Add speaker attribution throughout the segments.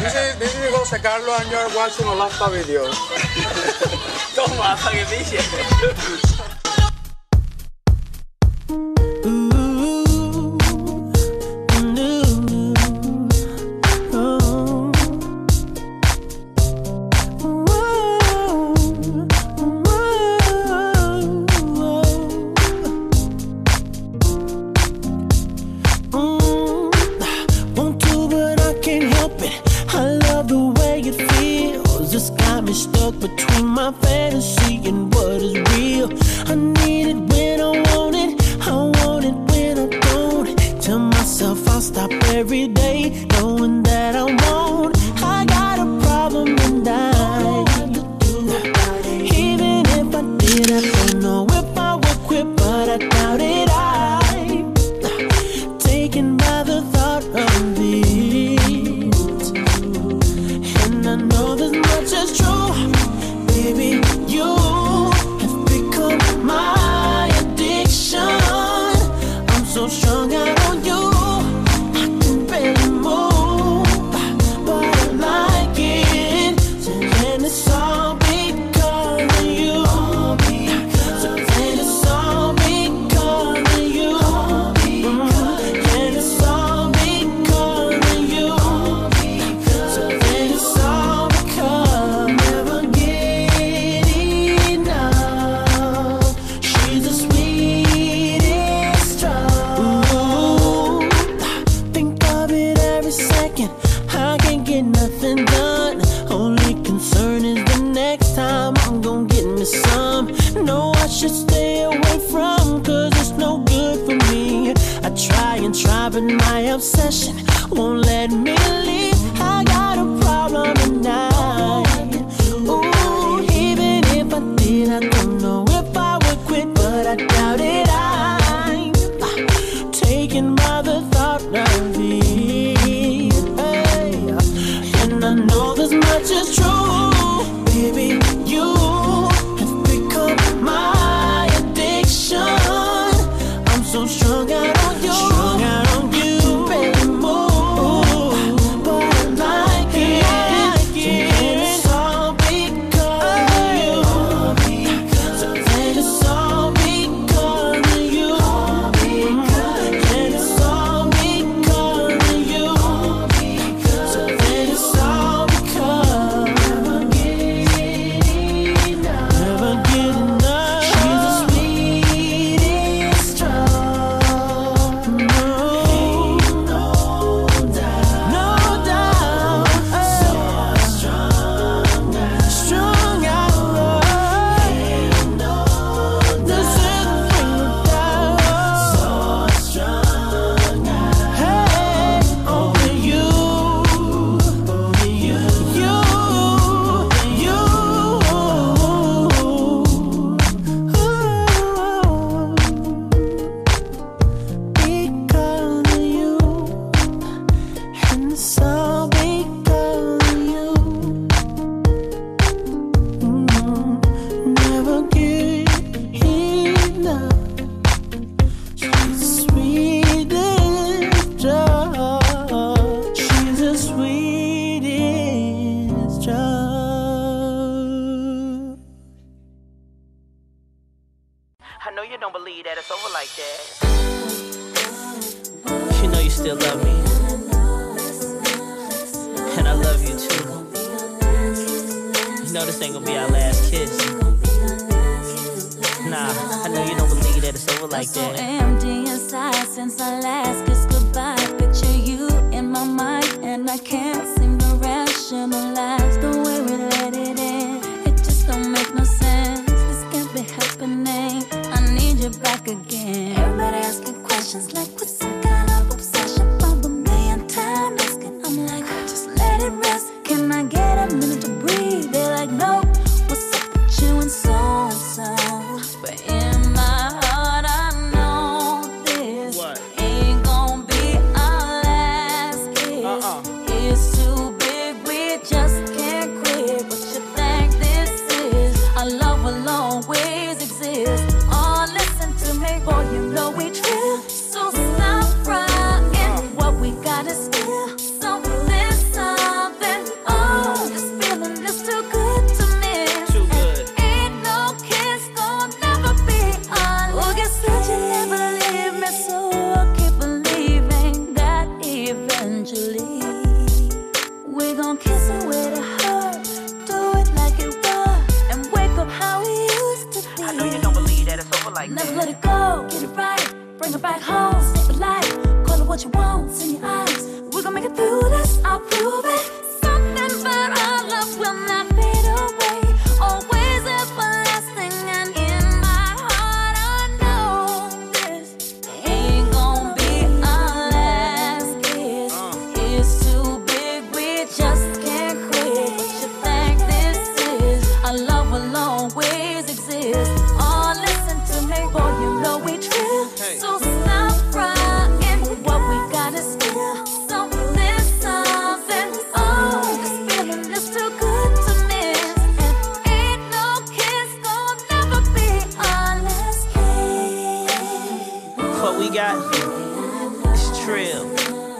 Speaker 1: This is, this is Jose Carlos and you are watching Olasta videos.
Speaker 2: Toma, hasta que
Speaker 3: dije. between my fantasy and what is real. I need it when I want it, I want it when I don't. Tell myself I'll stop every day, knowing that I won't. obsession won't let me leave. I got you
Speaker 2: know you still love me. And I love you too. You know this ain't gonna be our last kiss. Nah, I know you don't believe that it's over like that.
Speaker 4: I'm so empty inside since our last kiss goodbye. Picture you in my mind, and I can't seem to rationalize the way we let it in. It just don't make no sense. This can't be happening. I need you back again. Everybody asking questions like, what's up? for you. like Never let it go, get it
Speaker 2: right,
Speaker 4: bring it
Speaker 5: back home, save the life, call it what you want, it's in your eyes. We're gonna make it through this, I'll prove it. Something but our love will not got is
Speaker 4: trill.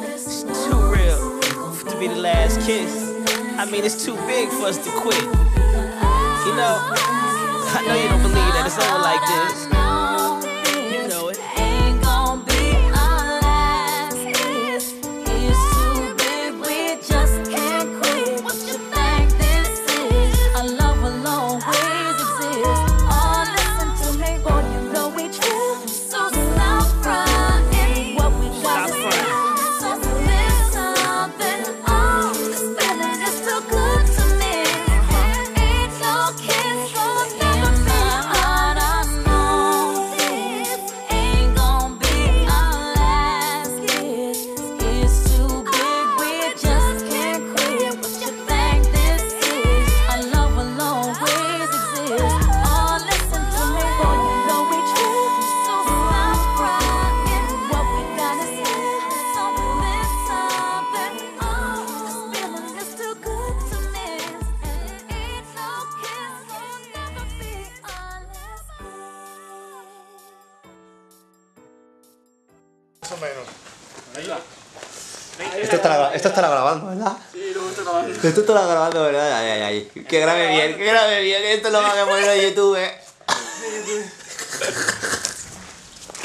Speaker 4: It's too real to be the last kiss. I mean, it's too big for us to quit. You know, I know you don't believe that
Speaker 6: Más o menos.
Speaker 2: Esto estará, esto estará grabando, ¿verdad?
Speaker 6: Sí, luego está grabando.
Speaker 2: Esto estará grabando, ¿verdad? Ay, ay, ay. Que grabe bien, que grabe bien. Esto lo van a poner a YouTube.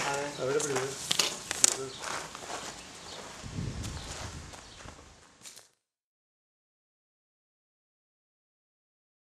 Speaker 6: A ver, a ver primero.